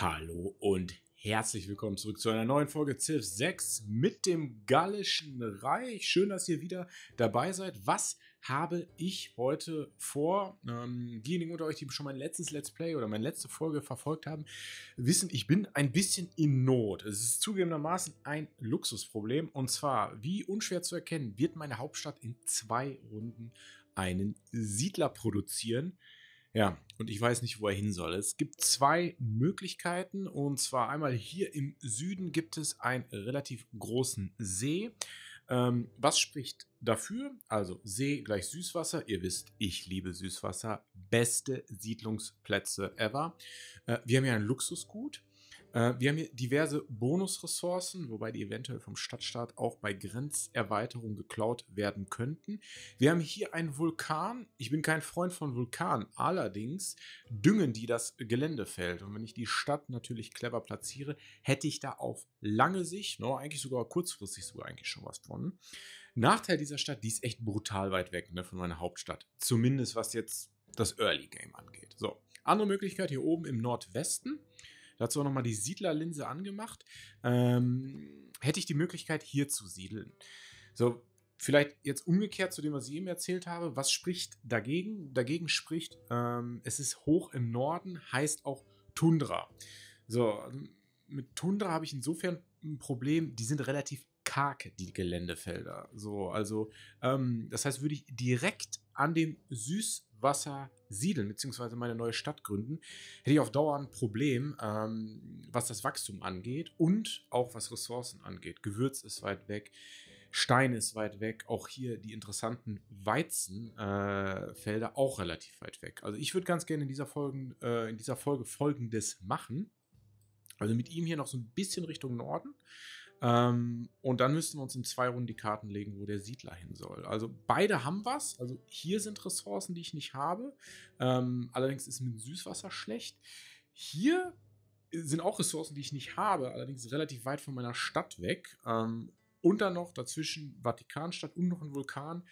Hallo und herzlich willkommen zurück zu einer neuen Folge Civ 6 mit dem Gallischen Reich. Schön, dass ihr wieder dabei seid. Was habe ich heute vor? Ähm, diejenigen unter euch, die schon mein letztes Let's Play oder meine letzte Folge verfolgt haben, wissen, ich bin ein bisschen in Not. Es ist zugegebenermaßen ein Luxusproblem. Und zwar, wie unschwer zu erkennen, wird meine Hauptstadt in zwei Runden einen Siedler produzieren. Ja, und ich weiß nicht, wo er hin soll. Es gibt zwei Möglichkeiten. Und zwar einmal hier im Süden gibt es einen relativ großen See. Ähm, was spricht dafür? Also See gleich Süßwasser. Ihr wisst, ich liebe Süßwasser. Beste Siedlungsplätze ever. Äh, wir haben hier ein Luxusgut. Äh, wir haben hier diverse Bonusressourcen, wobei die eventuell vom Stadtstaat auch bei Grenzerweiterung geklaut werden könnten. Wir haben hier einen Vulkan. Ich bin kein Freund von Vulkanen, allerdings düngen die das Geländefeld. Und wenn ich die Stadt natürlich clever platziere, hätte ich da auf lange Sicht, no, eigentlich sogar kurzfristig sogar eigentlich schon was von. Nachteil dieser Stadt, die ist echt brutal weit weg ne, von meiner Hauptstadt. Zumindest was jetzt das Early Game angeht. So, andere Möglichkeit hier oben im Nordwesten. Dazu auch nochmal die Siedlerlinse angemacht. Ähm, hätte ich die Möglichkeit, hier zu siedeln. So, vielleicht jetzt umgekehrt zu dem, was ich eben erzählt habe. Was spricht dagegen? Dagegen spricht, ähm, es ist hoch im Norden, heißt auch Tundra. So, mit Tundra habe ich insofern ein Problem, die sind relativ karg, die Geländefelder. So, also, ähm, das heißt, würde ich direkt an dem Süßwasser siedeln, beziehungsweise meine neue Stadt gründen, hätte ich auf Dauer ein Problem, ähm, was das Wachstum angeht und auch was Ressourcen angeht. Gewürz ist weit weg. Stein ist weit weg, auch hier die interessanten Weizenfelder äh, auch relativ weit weg. Also ich würde ganz gerne in dieser, Folge, äh, in dieser Folge Folgendes machen. Also mit ihm hier noch so ein bisschen Richtung Norden. Ähm, und dann müssten wir uns in zwei Runden die Karten legen, wo der Siedler hin soll. Also beide haben was. Also hier sind Ressourcen, die ich nicht habe. Ähm, allerdings ist mit Süßwasser schlecht. Hier sind auch Ressourcen, die ich nicht habe, allerdings relativ weit von meiner Stadt weg. Ähm, und dann noch dazwischen Vatikanstadt und noch ein Vulkan.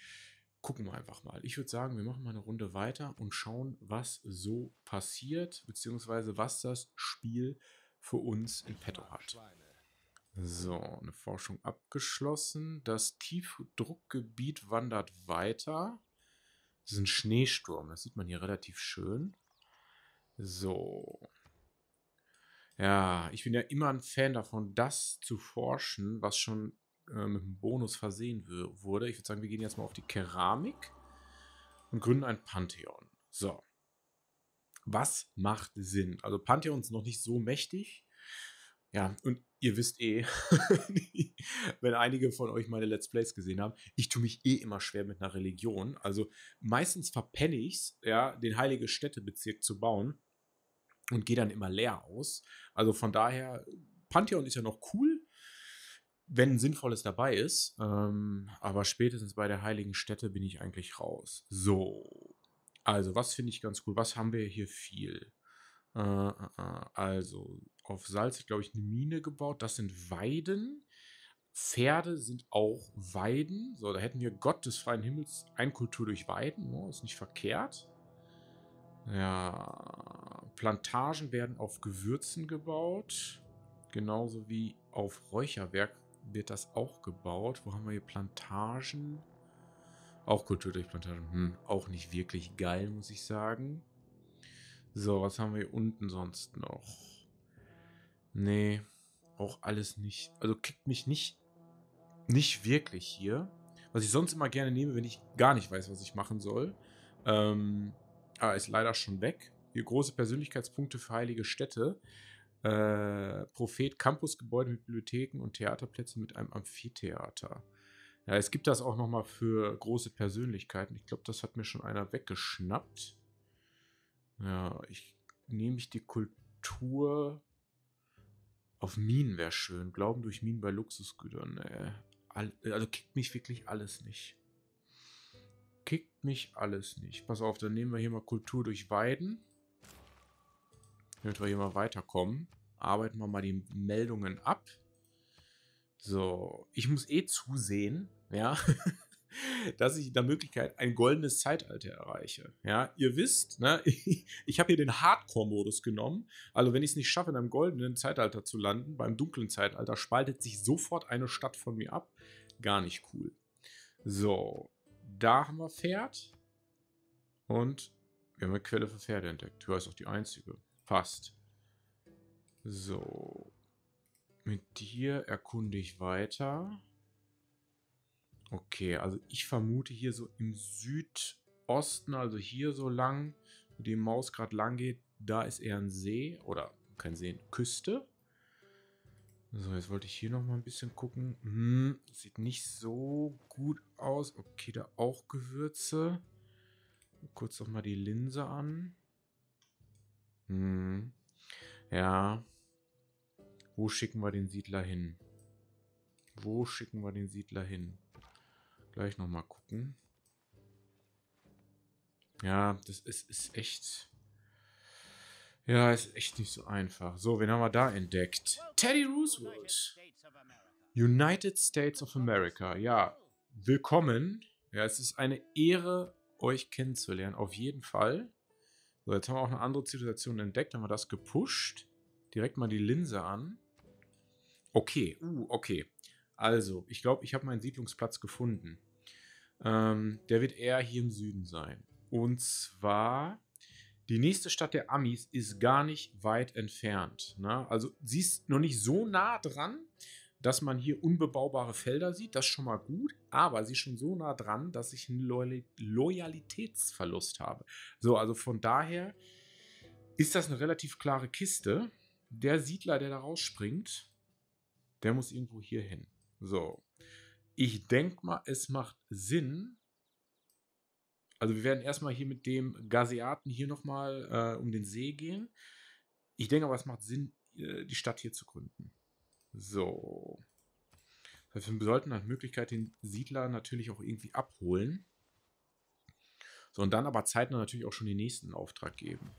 Gucken wir einfach mal. Ich würde sagen, wir machen mal eine Runde weiter und schauen, was so passiert, beziehungsweise was das Spiel für uns in petto hat. So, eine Forschung abgeschlossen. Das Tiefdruckgebiet wandert weiter. Das ist ein Schneesturm, das sieht man hier relativ schön. So. Ja, ich bin ja immer ein Fan davon, das zu forschen, was schon äh, mit einem Bonus versehen wurde. Ich würde sagen, wir gehen jetzt mal auf die Keramik und gründen ein Pantheon. So. Was macht Sinn? Also Pantheon ist noch nicht so mächtig. Ja, und ihr wisst eh, wenn einige von euch meine Let's Plays gesehen haben, ich tue mich eh immer schwer mit einer Religion. Also meistens verpenne ich's, ja, den heilige Städtebezirk zu bauen und gehe dann immer leer aus. Also von daher, Pantheon ist ja noch cool, wenn sinnvolles dabei ist. Ähm, aber spätestens bei der heiligen Stätte bin ich eigentlich raus. So. Also, was finde ich ganz cool? Was haben wir hier viel? Äh, äh, äh also, auf Salz, glaube ich, eine Mine gebaut. Das sind Weiden. Pferde sind auch Weiden. So, da hätten wir Gott des freien Himmels, ein Kultur durch Weiden. Oh, ist nicht verkehrt. Ja, Plantagen werden auf Gewürzen gebaut. Genauso wie auf Räucherwerk wird das auch gebaut. Wo haben wir hier Plantagen? Auch Kultur durch Plantagen. Hm, auch nicht wirklich geil, muss ich sagen. So, was haben wir hier unten sonst noch? Nee, auch alles nicht. Also kickt mich nicht, nicht wirklich hier. Was ich sonst immer gerne nehme, wenn ich gar nicht weiß, was ich machen soll. Ähm, aber ist leider schon weg. Hier große Persönlichkeitspunkte für heilige Städte. Äh, Prophet, Campusgebäude mit Bibliotheken und Theaterplätze mit einem Amphitheater. Ja, es gibt das auch nochmal für große Persönlichkeiten. Ich glaube, das hat mir schon einer weggeschnappt. Ja, ich nehme ich die Kultur auf Minen wäre schön. Glauben durch Minen bei Luxusgütern. Nee. Also kickt mich wirklich alles nicht. Kickt mich alles nicht. Pass auf, dann nehmen wir hier mal Kultur durch Weiden. Damit wir hier mal weiterkommen. Arbeiten wir mal die Meldungen ab. So, ich muss eh zusehen, ja. dass ich in der Möglichkeit ein goldenes Zeitalter erreiche. Ja, ihr wisst, ne, ich, ich habe hier den Hardcore-Modus genommen. Also wenn ich es nicht schaffe, in einem goldenen Zeitalter zu landen, beim dunklen Zeitalter, spaltet sich sofort eine Stadt von mir ab. Gar nicht cool. So, da haben wir Pferd. Und wir haben eine Quelle für Pferde entdeckt. Ja, ist auch die einzige. Passt. So. Mit dir erkunde ich weiter. Okay, also ich vermute hier so im Südosten, also hier so lang, wo die Maus gerade lang geht, da ist eher ein See oder kein See, Küste. So, jetzt wollte ich hier noch mal ein bisschen gucken. Hm, sieht nicht so gut aus. Okay, da auch Gewürze. Kurz noch mal die Linse an. Hm. Ja. Wo schicken wir den Siedler hin? Wo schicken wir den Siedler hin? Gleich nochmal gucken. Ja, das ist, ist echt... Ja, ist echt nicht so einfach. So, wen haben wir da entdeckt? Teddy Roosevelt. United States of America. Ja, willkommen. Ja, es ist eine Ehre, euch kennenzulernen. Auf jeden Fall. So, jetzt haben wir auch eine andere Zivilisation entdeckt. Haben wir das gepusht. Direkt mal die Linse an. Okay, uh, okay. Also, ich glaube, ich habe meinen Siedlungsplatz gefunden. Ähm, der wird eher hier im Süden sein. Und zwar, die nächste Stadt der Amis ist gar nicht weit entfernt. Ne? Also sie ist noch nicht so nah dran, dass man hier unbebaubare Felder sieht. Das ist schon mal gut. Aber sie ist schon so nah dran, dass ich einen Loyal Loyalitätsverlust habe. So, also von daher ist das eine relativ klare Kiste. Der Siedler, der da rausspringt, der muss irgendwo hier hin. So, ich denke mal, es macht Sinn. Also wir werden erstmal hier mit dem Gaseaten hier nochmal äh, um den See gehen. Ich denke aber, es macht Sinn, äh, die Stadt hier zu gründen. So. Wir sollten nach Möglichkeit den Siedler natürlich auch irgendwie abholen. So, und dann aber zeitnah natürlich auch schon den nächsten Auftrag geben.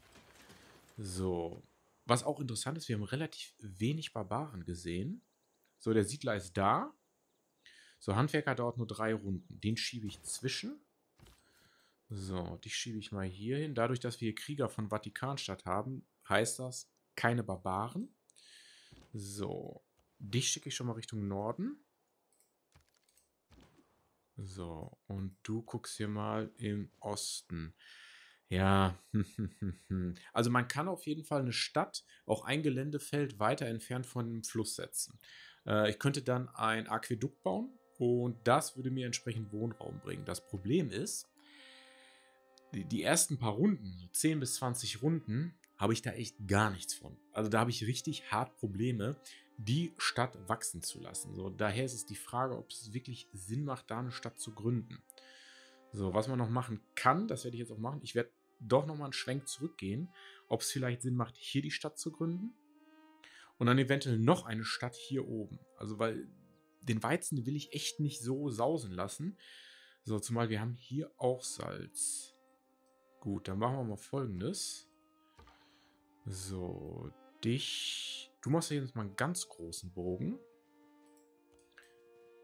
So. Was auch interessant ist, wir haben relativ wenig Barbaren gesehen. So, der Siedler ist da. So, Handwerker dauert nur drei Runden. Den schiebe ich zwischen. So, dich schiebe ich mal hier hin. Dadurch, dass wir hier Krieger von Vatikanstadt haben, heißt das keine Barbaren. So, dich schicke ich schon mal Richtung Norden. So, und du guckst hier mal im Osten. Ja, also man kann auf jeden Fall eine Stadt, auch ein Geländefeld weiter entfernt von dem Fluss setzen. Äh, ich könnte dann ein Aquädukt bauen, und das würde mir entsprechend Wohnraum bringen. Das Problem ist, die, die ersten paar Runden, 10 bis 20 Runden, habe ich da echt gar nichts von. Also da habe ich richtig hart Probleme, die Stadt wachsen zu lassen. So, daher ist es die Frage, ob es wirklich Sinn macht, da eine Stadt zu gründen. So, was man noch machen kann, das werde ich jetzt auch machen. Ich werde doch nochmal einen Schwenk zurückgehen, ob es vielleicht Sinn macht, hier die Stadt zu gründen. Und dann eventuell noch eine Stadt hier oben. Also, weil den Weizen will ich echt nicht so sausen lassen. So, zumal wir haben hier auch Salz. Gut, dann machen wir mal folgendes. So, dich... Du machst ja jetzt mal einen ganz großen Bogen.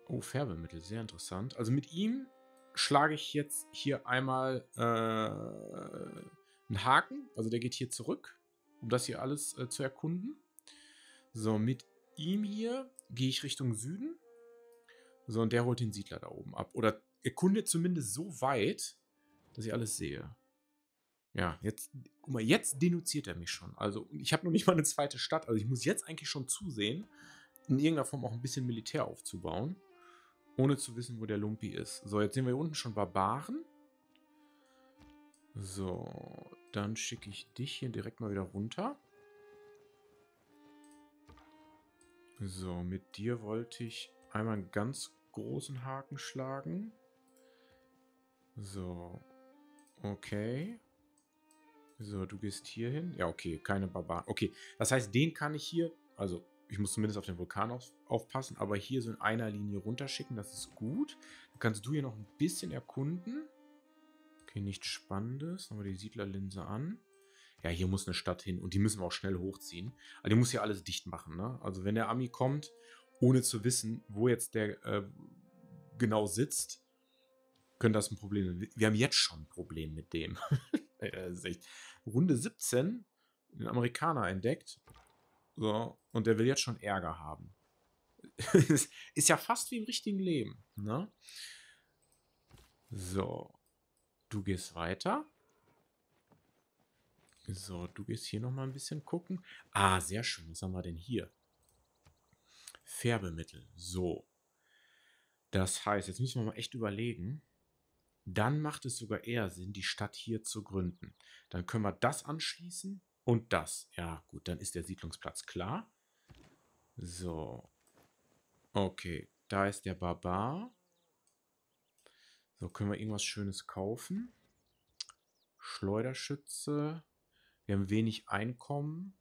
Oh, Färbemittel, sehr interessant. Also mit ihm schlage ich jetzt hier einmal äh, einen Haken. Also der geht hier zurück, um das hier alles äh, zu erkunden. So, mit ihm hier gehe ich Richtung Süden. So, und der holt den Siedler da oben ab. Oder erkundet zumindest so weit, dass ich alles sehe. Ja, jetzt, guck mal, jetzt denunziert er mich schon. Also, ich habe noch nicht mal eine zweite Stadt. Also, ich muss jetzt eigentlich schon zusehen, in irgendeiner Form auch ein bisschen Militär aufzubauen. Ohne zu wissen, wo der Lumpi ist. So, jetzt sehen wir hier unten schon Barbaren. So, dann schicke ich dich hier direkt mal wieder runter. So, mit dir wollte ich einmal einen ganz großen Haken schlagen. So. Okay. So, du gehst hier hin. Ja, okay, keine Barbaren. Okay, das heißt, den kann ich hier, also ich muss zumindest auf den Vulkan auf, aufpassen, aber hier so in einer Linie runterschicken, das ist gut. Dann kannst du hier noch ein bisschen erkunden. Okay, nichts Spannendes. Haben wir die Siedlerlinse an. Ja, hier muss eine Stadt hin und die müssen wir auch schnell hochziehen. Aber die muss hier alles dicht machen, ne? Also wenn der Ami kommt ohne zu wissen, wo jetzt der äh, genau sitzt, könnte das ein Problem sein. Wir haben jetzt schon ein Problem mit dem. Runde 17, den Amerikaner entdeckt. So, und der will jetzt schon Ärger haben. ist ja fast wie im richtigen Leben. Ne? So, du gehst weiter. So, du gehst hier nochmal ein bisschen gucken. Ah, sehr schön. Was haben wir denn hier? Färbemittel. So. Das heißt, jetzt müssen wir mal echt überlegen. Dann macht es sogar eher Sinn, die Stadt hier zu gründen. Dann können wir das anschließen und das. Ja, gut, dann ist der Siedlungsplatz klar. So. Okay, da ist der Barbar. So, können wir irgendwas Schönes kaufen? Schleuderschütze. Wir haben wenig Einkommen.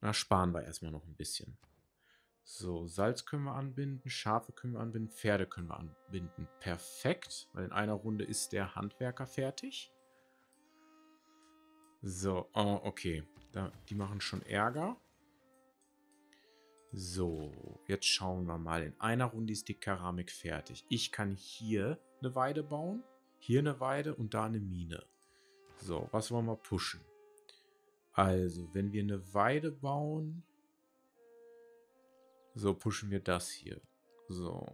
Na, sparen wir erstmal noch ein bisschen. So, Salz können wir anbinden, Schafe können wir anbinden, Pferde können wir anbinden. Perfekt, weil in einer Runde ist der Handwerker fertig. So, oh, okay. Da, die machen schon Ärger. So, jetzt schauen wir mal. In einer Runde ist die Keramik fertig. Ich kann hier eine Weide bauen, hier eine Weide und da eine Mine. So, was wollen wir pushen? Also, wenn wir eine Weide bauen, so pushen wir das hier. So.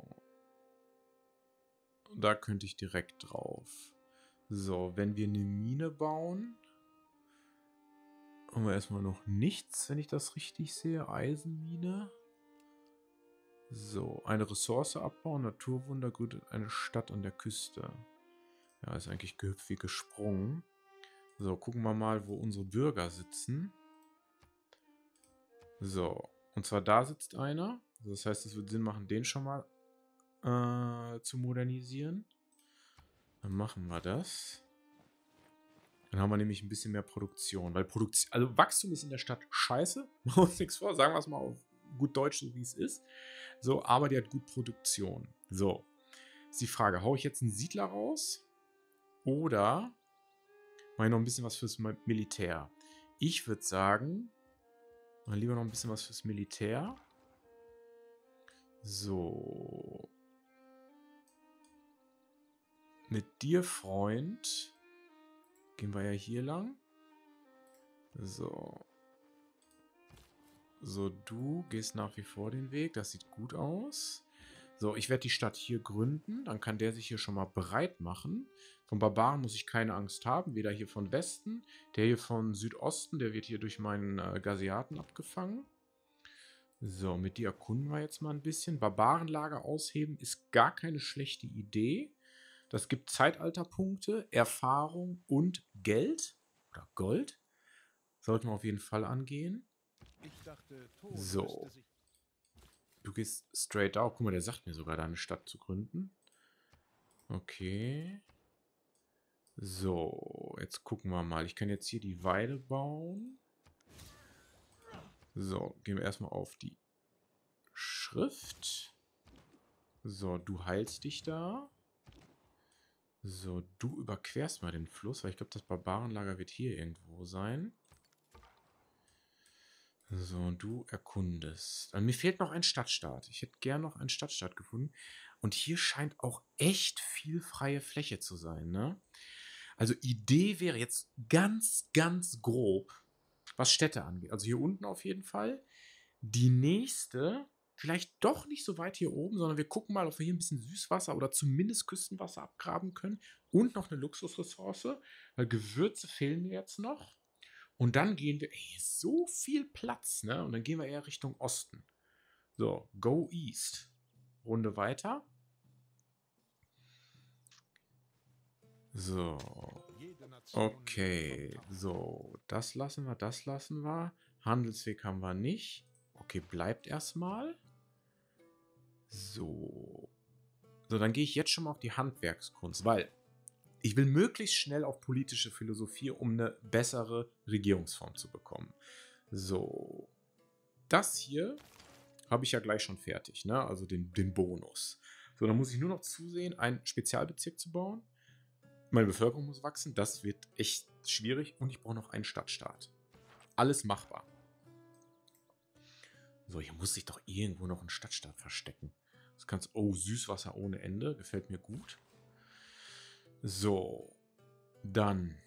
Da könnte ich direkt drauf. So, wenn wir eine Mine bauen, haben wir erstmal noch nichts, wenn ich das richtig sehe. Eisenmine. So, eine Ressource abbauen, Naturwunder, gut, eine Stadt an der Küste. Ja, ist eigentlich gehüpft wie gesprungen. So, gucken wir mal, wo unsere Bürger sitzen. So, und zwar da sitzt einer. Also das heißt, es wird Sinn machen, den schon mal äh, zu modernisieren. Dann machen wir das. Dann haben wir nämlich ein bisschen mehr Produktion. Weil Produktion, also Wachstum ist in der Stadt scheiße. Machen wir uns nichts vor, sagen wir es mal auf gut Deutsch, so wie es ist. So, aber die hat gut Produktion. So. Ist die Frage, haue ich jetzt einen Siedler raus? Oder mache ich noch ein bisschen was fürs Militär? Ich würde sagen, mal lieber noch ein bisschen was fürs Militär. So. Mit dir, Freund, gehen wir ja hier lang. So. So, du gehst nach wie vor den Weg. Das sieht gut aus. So, ich werde die Stadt hier gründen. Dann kann der sich hier schon mal bereit machen. Von Barbaren muss ich keine Angst haben. Weder hier von Westen. Der hier von Südosten, der wird hier durch meinen äh, Gasiaten abgefangen. So, mit dir erkunden wir jetzt mal ein bisschen. Barbarenlager ausheben ist gar keine schlechte Idee. Das gibt Zeitalterpunkte, Erfahrung und Geld. Oder Gold. Sollten wir auf jeden Fall angehen. Dachte, so. Du gehst straight out. Guck mal, der sagt mir sogar, deine Stadt zu gründen. Okay. So, jetzt gucken wir mal. Ich kann jetzt hier die Weide bauen. So, gehen wir erstmal auf die Schrift. So, du heilst dich da. So, du überquerst mal den Fluss, weil ich glaube, das Barbarenlager wird hier irgendwo sein. So, du erkundest. Und mir fehlt noch ein Stadtstaat. Ich hätte gern noch einen Stadtstaat gefunden. Und hier scheint auch echt viel freie Fläche zu sein, ne? Also Idee wäre jetzt ganz, ganz grob, was Städte angeht. Also hier unten auf jeden Fall. Die nächste, vielleicht doch nicht so weit hier oben, sondern wir gucken mal, ob wir hier ein bisschen Süßwasser oder zumindest Küstenwasser abgraben können. Und noch eine Luxusressource, weil Gewürze fehlen mir jetzt noch. Und dann gehen wir, ey, so viel Platz, ne? Und dann gehen wir eher Richtung Osten. So, go east. Runde weiter. So. Okay, so, das lassen wir, das lassen wir. Handelsweg haben wir nicht. Okay, bleibt erstmal. So. So, dann gehe ich jetzt schon mal auf die Handwerkskunst, weil ich will möglichst schnell auf politische Philosophie, um eine bessere Regierungsform zu bekommen. So. Das hier habe ich ja gleich schon fertig, ne? Also den, den Bonus. So, dann muss ich nur noch zusehen, einen Spezialbezirk zu bauen. Meine Bevölkerung muss wachsen. Das wird echt schwierig. Und ich brauche noch einen Stadtstaat. Alles machbar. So, hier muss sich doch irgendwo noch ein Stadtstaat verstecken. Das kannst Oh, Süßwasser ohne Ende. Gefällt mir gut. So, dann.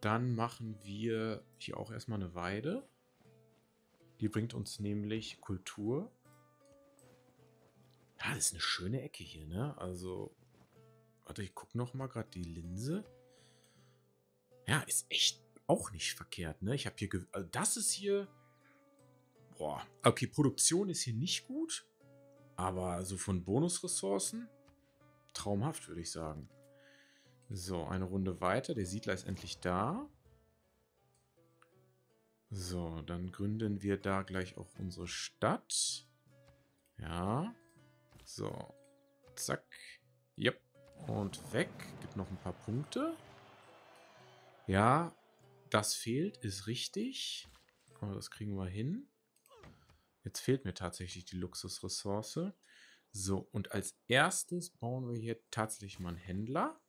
Dann machen wir hier auch erstmal eine Weide. Die bringt uns nämlich Kultur. Ja, das ist eine schöne Ecke hier, ne? Also, warte, ich gucke noch mal gerade die Linse. Ja, ist echt auch nicht verkehrt, ne? Ich habe hier, also das ist hier, boah, okay, Produktion ist hier nicht gut, aber so von Bonusressourcen, traumhaft, würde ich sagen. So, eine Runde weiter, der Siedler ist endlich da. So, dann gründen wir da gleich auch unsere Stadt. Ja. So. Zack. Yep. Und weg. Gibt noch ein paar Punkte. Ja, das fehlt, ist richtig. Aber das kriegen wir hin. Jetzt fehlt mir tatsächlich die Luxusressource. So, und als erstes bauen wir hier tatsächlich mal einen Händler.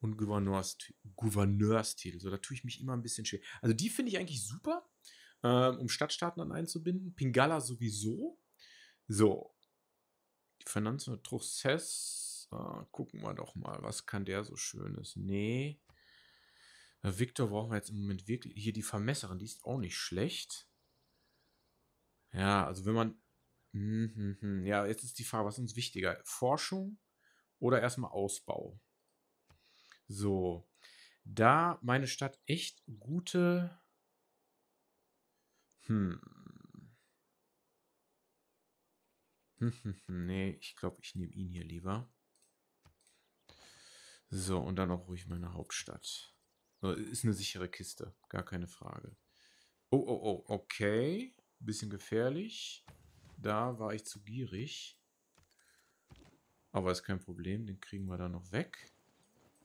Und Gouverneurstitel. Gouverneurstitel. So, da tue ich mich immer ein bisschen schwer. Also die finde ich eigentlich super, ähm, um Stadtstaaten dann einzubinden. Pingala sowieso. So. Die Finanzen Truchsess. Äh, gucken wir doch mal, was kann der so Schönes? Nee. Victor brauchen wir jetzt im Moment wirklich. Hier die Vermesserin, die ist auch nicht schlecht. Ja, also wenn man. Hm, hm, hm. Ja, jetzt ist die Frage, was ist uns wichtiger? Forschung oder erstmal Ausbau? So. Da meine Stadt echt gute. Hm. Hm, hm, hm. Nee, ich glaube, ich nehme ihn hier lieber. So, und dann auch ruhig meine Hauptstadt. Ist eine sichere Kiste, gar keine Frage. Oh, oh, oh, okay. Bisschen gefährlich. Da war ich zu gierig. Aber ist kein Problem, den kriegen wir da noch weg.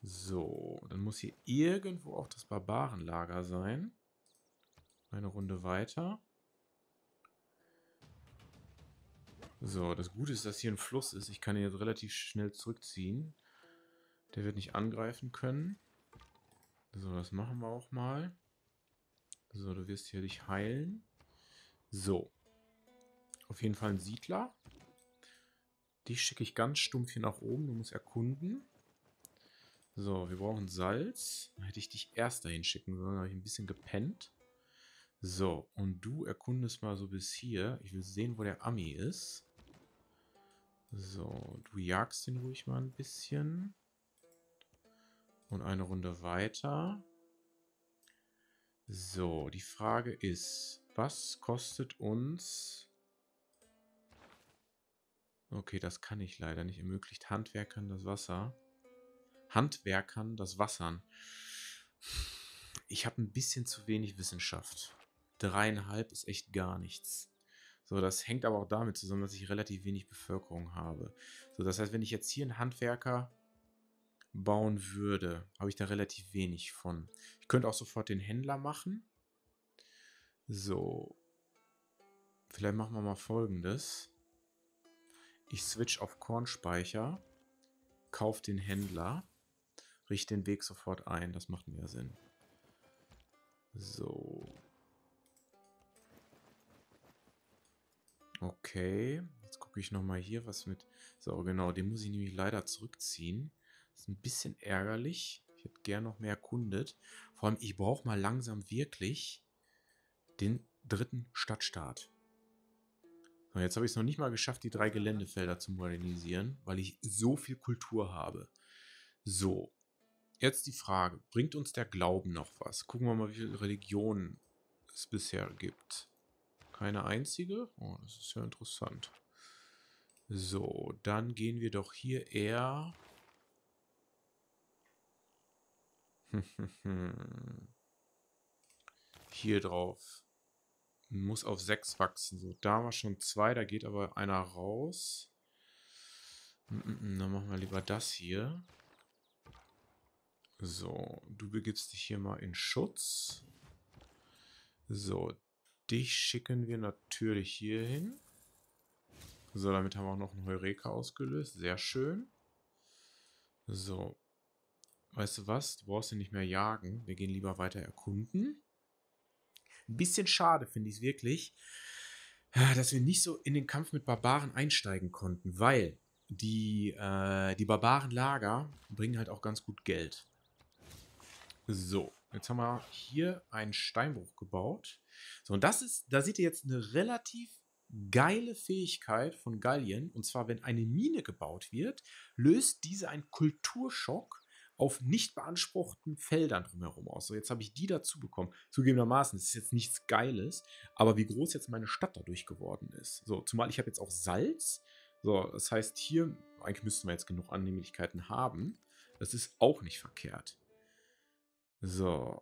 So, dann muss hier irgendwo auch das Barbarenlager sein. Eine Runde weiter. So, das Gute ist, dass hier ein Fluss ist. Ich kann ihn jetzt relativ schnell zurückziehen. Der wird nicht angreifen können. So, das machen wir auch mal. So, du wirst hier dich heilen. So. Auf jeden Fall ein Siedler. Die schicke ich ganz stumpf hier nach oben. Du musst erkunden. So, wir brauchen Salz. Da hätte ich dich erst dahin schicken sollen. Da habe ich ein bisschen gepennt. So, und du erkundest mal so bis hier. Ich will sehen, wo der Ami ist. So, du jagst ihn ruhig mal ein bisschen. Und eine Runde weiter. So, die Frage ist, was kostet uns... Okay, das kann ich leider nicht. Ermöglicht Handwerkern das Wasser. Handwerkern das Wassern. Ich habe ein bisschen zu wenig Wissenschaft. Dreieinhalb ist echt gar nichts. So, das hängt aber auch damit zusammen, dass ich relativ wenig Bevölkerung habe. So, das heißt, wenn ich jetzt hier einen Handwerker bauen würde, habe ich da relativ wenig von. Ich könnte auch sofort den Händler machen. So. Vielleicht machen wir mal folgendes. Ich switch auf Kornspeicher, kaufe den Händler, richte den Weg sofort ein. Das macht mehr Sinn. So. Okay. Jetzt gucke ich nochmal hier, was mit... So, genau, den muss ich nämlich leider zurückziehen. Ist ein bisschen ärgerlich. Ich hätte gern noch mehr erkundet. Vor allem, ich brauche mal langsam wirklich den dritten Stadtstaat. So, jetzt habe ich es noch nicht mal geschafft, die drei Geländefelder zu modernisieren, weil ich so viel Kultur habe. So, jetzt die Frage, bringt uns der Glauben noch was? Gucken wir mal, wie viele Religionen es bisher gibt. Keine einzige? Oh, das ist ja interessant. So, dann gehen wir doch hier eher Hier drauf. Muss auf 6 wachsen. So, da war schon 2, da geht aber einer raus. Dann machen wir lieber das hier. So, du begibst dich hier mal in Schutz. So, dich schicken wir natürlich hier hin. So, damit haben wir auch noch einen Heureka ausgelöst. Sehr schön. So, weißt du was, du brauchst ihn nicht mehr jagen, wir gehen lieber weiter erkunden. Ein bisschen schade finde ich es wirklich, dass wir nicht so in den Kampf mit Barbaren einsteigen konnten, weil die, äh, die Barbarenlager bringen halt auch ganz gut Geld. So, jetzt haben wir hier einen Steinbruch gebaut. So, und das ist, da seht ihr jetzt eine relativ geile Fähigkeit von Gallien. Und zwar, wenn eine Mine gebaut wird, löst diese einen Kulturschock auf nicht beanspruchten Feldern drumherum aus. So, jetzt habe ich die dazu bekommen. Zugegebenermaßen, das ist jetzt nichts Geiles, aber wie groß jetzt meine Stadt dadurch geworden ist. So, zumal ich habe jetzt auch Salz. So, das heißt, hier, eigentlich müssten wir jetzt genug Annehmlichkeiten haben. Das ist auch nicht verkehrt. So.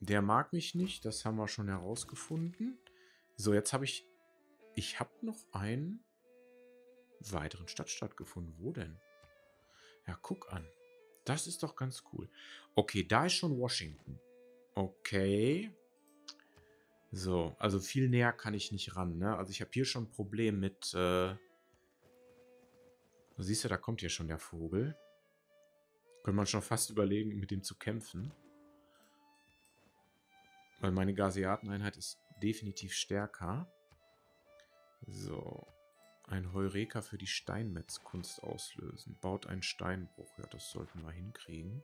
Der mag mich nicht, das haben wir schon herausgefunden. So, jetzt habe ich. Ich habe noch einen weiteren Stadtstaat gefunden. Wo denn? Ja, guck an. Das ist doch ganz cool. Okay, da ist schon Washington. Okay. So, also viel näher kann ich nicht ran. Ne? Also ich habe hier schon ein Problem mit... Äh siehst du, da kommt hier schon der Vogel. Könnte man schon fast überlegen, mit dem zu kämpfen. Weil meine Gasiateneinheit ist definitiv stärker. So. Ein Heureka für die Steinmetzkunst auslösen. Baut einen Steinbruch. Ja, das sollten wir hinkriegen.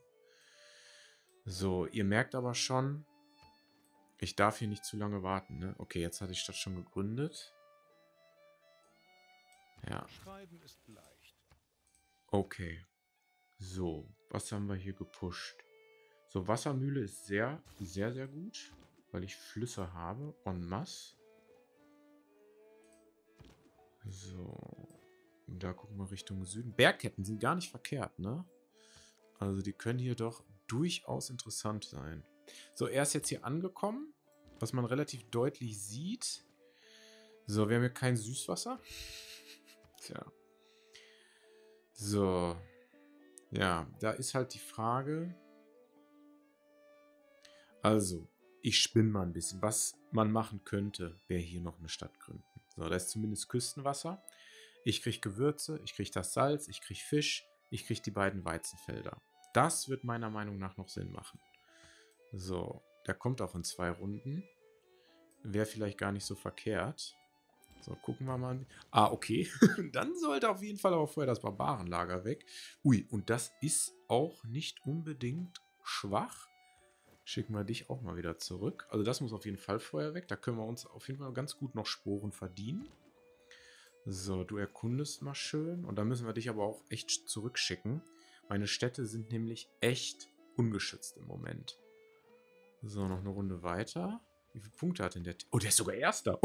So, ihr merkt aber schon, ich darf hier nicht zu lange warten. Ne? Okay, jetzt hatte ich das schon gegründet. Ja. Okay. So, was haben wir hier gepusht? So, Wassermühle ist sehr, sehr, sehr gut, weil ich Flüsse habe. En masse. So. Da gucken wir Richtung Süden. Bergketten sind gar nicht verkehrt, ne? Also die können hier doch durchaus interessant sein. So, er ist jetzt hier angekommen, was man relativ deutlich sieht. So, wir haben hier kein Süßwasser. Tja. So. Ja, da ist halt die Frage. Also, ich spinne mal ein bisschen, was man machen könnte, wäre hier noch eine Stadt gründen. So, da ist zumindest Küstenwasser. Ich kriege Gewürze, ich kriege das Salz, ich kriege Fisch, ich kriege die beiden Weizenfelder. Das wird meiner Meinung nach noch Sinn machen. So, der kommt auch in zwei Runden. Wäre vielleicht gar nicht so verkehrt. So, gucken wir mal. Ah, okay. Dann sollte auf jeden Fall aber vorher das Barbarenlager weg. Ui, und das ist auch nicht unbedingt schwach. Schicken wir dich auch mal wieder zurück. Also das muss auf jeden Fall vorher weg. Da können wir uns auf jeden Fall ganz gut noch Sporen verdienen. So, du erkundest mal schön. Und da müssen wir dich aber auch echt zurückschicken. Meine Städte sind nämlich echt ungeschützt im Moment. So, noch eine Runde weiter. Wie viele Punkte hat denn der? Oh, der ist sogar Erster.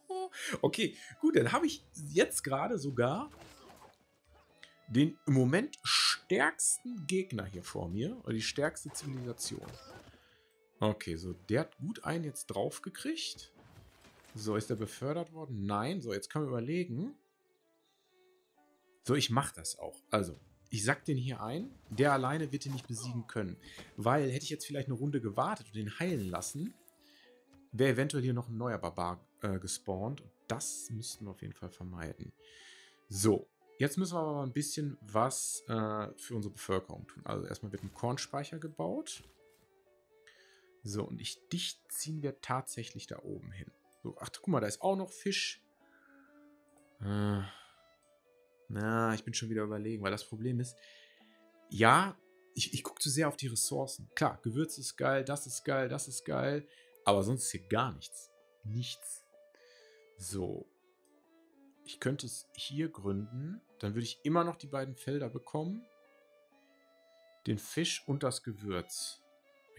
okay, gut, dann habe ich jetzt gerade sogar den im Moment stärksten Gegner hier vor mir. Oder die stärkste Zivilisation. Okay, so, der hat gut einen jetzt drauf gekriegt. So, ist der befördert worden? Nein. So, jetzt können wir überlegen. So, ich mache das auch. Also, ich sack den hier ein. Der alleine wird ihn nicht besiegen können. Weil, hätte ich jetzt vielleicht eine Runde gewartet und den heilen lassen, wäre eventuell hier noch ein neuer Barbar äh, gespawnt. Das müssten wir auf jeden Fall vermeiden. So, jetzt müssen wir aber ein bisschen was äh, für unsere Bevölkerung tun. Also erstmal wird ein Kornspeicher gebaut. So, und ich, dich ziehen wir tatsächlich da oben hin. So, ach, guck mal, da ist auch noch Fisch. Äh, na, ich bin schon wieder überlegen, weil das Problem ist, ja, ich, ich gucke zu sehr auf die Ressourcen. Klar, Gewürz ist geil, das ist geil, das ist geil, aber sonst ist hier gar nichts. Nichts. So. Ich könnte es hier gründen, dann würde ich immer noch die beiden Felder bekommen. Den Fisch und das Gewürz.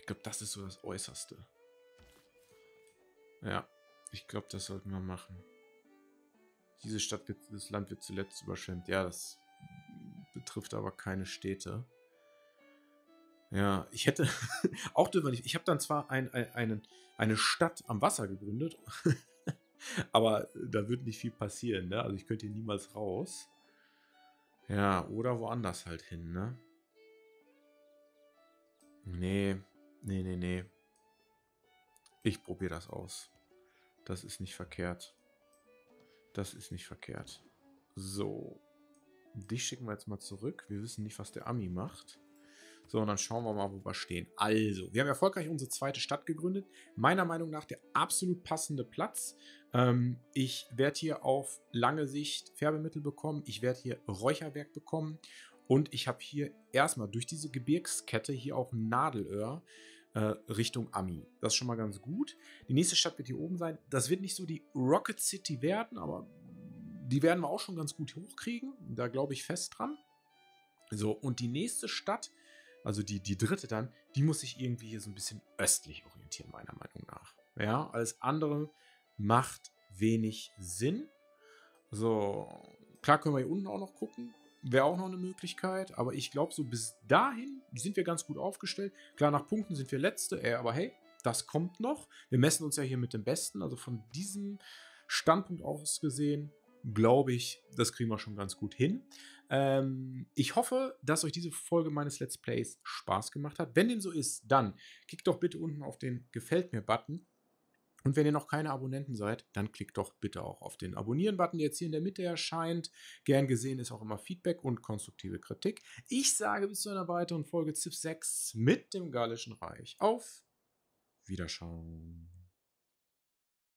Ich glaube, das ist so das Äußerste. Ja, ich glaube, das sollten wir machen. Diese Stadt, wird, das Land wird zuletzt überschwemmt. Ja, das betrifft aber keine Städte. Ja, ich hätte auch dürfen nicht. Ich habe dann zwar ein, ein, einen, eine Stadt am Wasser gegründet, aber da wird nicht viel passieren. Ne? Also ich könnte hier niemals raus. Ja, oder woanders halt hin, ne? Nee, Nee, nee, nee. Ich probiere das aus. Das ist nicht verkehrt. Das ist nicht verkehrt. So. Dich schicken wir jetzt mal zurück. Wir wissen nicht, was der Ami macht. So, und dann schauen wir mal, wo wir stehen. Also, wir haben erfolgreich unsere zweite Stadt gegründet. Meiner Meinung nach der absolut passende Platz. Ähm, ich werde hier auf lange Sicht Färbemittel bekommen. Ich werde hier Räucherwerk bekommen. Und ich habe hier erstmal durch diese Gebirgskette hier auch Nadelöhr äh, Richtung Ami. Das ist schon mal ganz gut. Die nächste Stadt wird hier oben sein. Das wird nicht so die Rocket City werden, aber die werden wir auch schon ganz gut hochkriegen. Da glaube ich fest dran. So, und die nächste Stadt, also die, die dritte dann, die muss sich irgendwie hier so ein bisschen östlich orientieren, meiner Meinung nach. Ja, alles andere macht wenig Sinn. So, klar können wir hier unten auch noch gucken. Wäre auch noch eine Möglichkeit. Aber ich glaube, so bis dahin sind wir ganz gut aufgestellt. Klar, nach Punkten sind wir Letzte. Äh, aber hey, das kommt noch. Wir messen uns ja hier mit dem Besten. Also von diesem Standpunkt aus gesehen, glaube ich, das kriegen wir schon ganz gut hin. Ähm, ich hoffe, dass euch diese Folge meines Let's Plays Spaß gemacht hat. Wenn dem so ist, dann klickt doch bitte unten auf den Gefällt mir-Button. Und wenn ihr noch keine Abonnenten seid, dann klickt doch bitte auch auf den Abonnieren-Button, der jetzt hier in der Mitte erscheint. Gern gesehen ist auch immer Feedback und konstruktive Kritik. Ich sage bis zu einer weiteren Folge ZIP 6 mit dem Gallischen Reich. Auf Wiederschauen.